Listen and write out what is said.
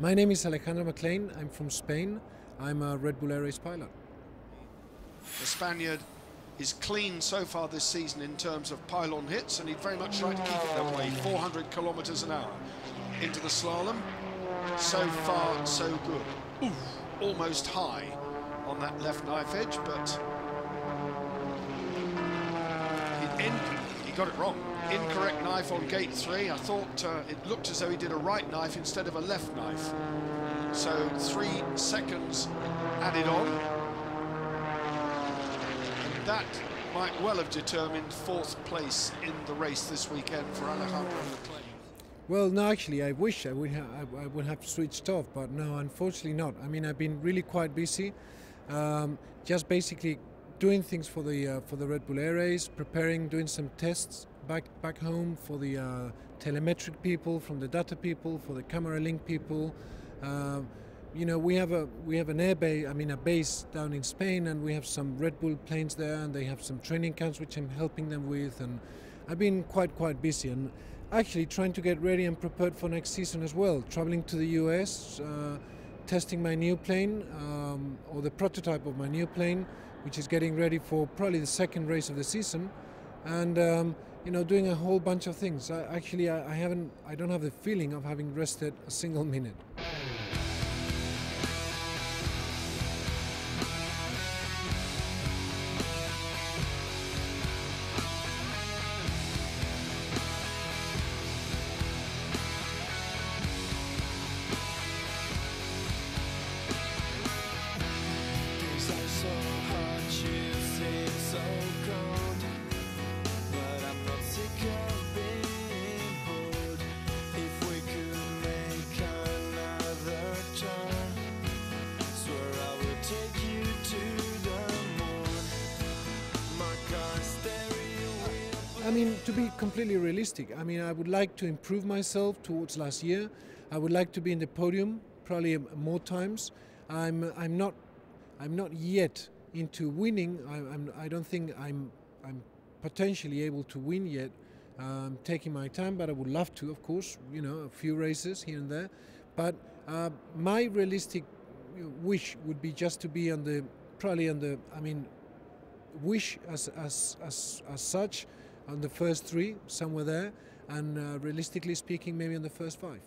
My name is Alejandro Maclean. I'm from Spain. I'm a Red Bull Air Race pilot. The Spaniard is clean so far this season in terms of pylon hits, and he'd very much like to keep it that way. 400 kilometres an hour into the slalom. So far, so good. Oof, almost high on that left knife edge, but he, he got it wrong. Incorrect knife on gate three. I thought uh, it looked as though he did a right knife instead of a left knife. So three seconds added on. And that might well have determined fourth place in the race this weekend for Alejandro. Well, no, actually, I wish I would, I would have switched off, but no, unfortunately not. I mean, I've been really quite busy, um, just basically doing things for the uh, for the Red Bull Air Race, preparing, doing some tests back back home for the uh, telemetric people, from the data people, for the camera link people. Uh, you know, we have a we have an air base, I mean, a base down in Spain, and we have some Red Bull planes there, and they have some training camps which I'm helping them with, and I've been quite quite busy and actually trying to get ready and prepared for next season as well. Traveling to the US, uh, testing my new plane um, or the prototype of my new plane, which is getting ready for probably the second race of the season, and um, you know doing a whole bunch of things. I, actually, I, I haven't, I don't have the feeling of having rested a single minute. I mean, to be completely realistic, I mean, I would like to improve myself towards last year. I would like to be in the podium probably more times. I'm, I'm not, I'm not yet into winning. I, I'm, I don't think I'm, I'm potentially able to win yet. I'm taking my time, but I would love to, of course. You know, a few races here and there. But uh, my realistic wish would be just to be on the, probably on the, I mean, wish as, as, as, as such on the first three, somewhere there, and uh, realistically speaking, maybe on the first five.